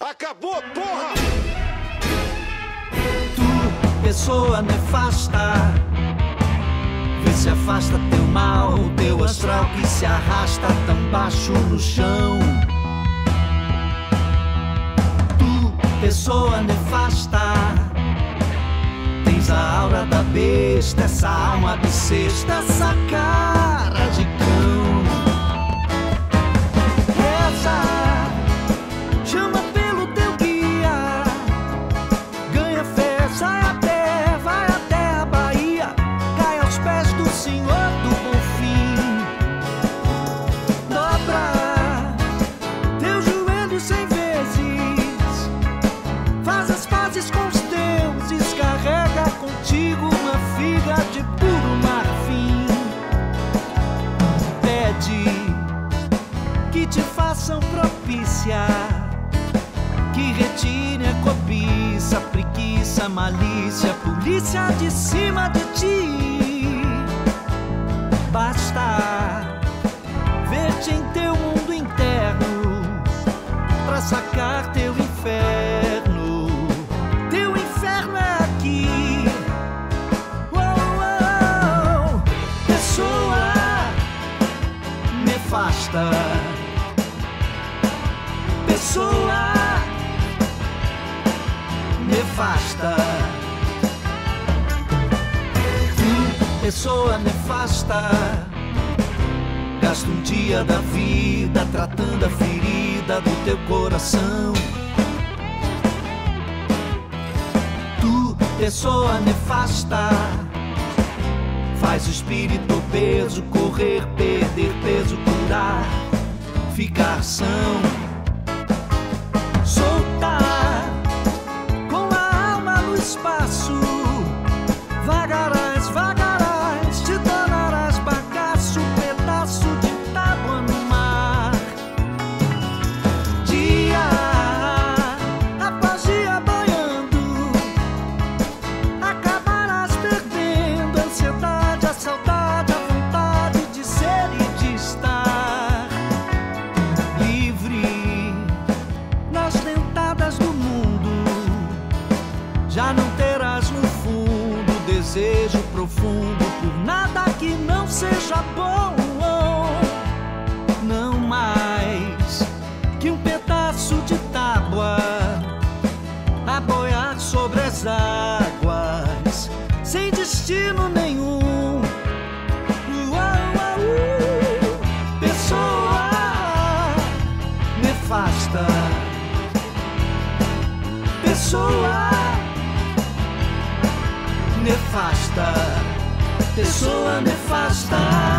Acabou, porra! Tu, pessoa nefasta, vê se afasta teu mal, teu astral que se arrasta tão baixo no chão. Tu, pessoa nefasta, tens a aura da besta, essa alma bissexta, essa cara Que te façam propícia, que retire a cobiça, preguiça, malícia, polícia de cima de ti. Nefasta. Pessoa nefasta. Pessoa nefasta. Gasta um dia da vida tratando a ferida do teu coração. Tu, pessoa nefasta. Faz o espírito obeso correr, perder peso, Já não terás no fundo desejo profundo por nada que não seja bom. Não mais que um pedaço de tábua a boiar sobre as águas, sem destino nenhum. Uau, uau. Pessoa nefasta, pessoa nefasta, pessoa nefasta.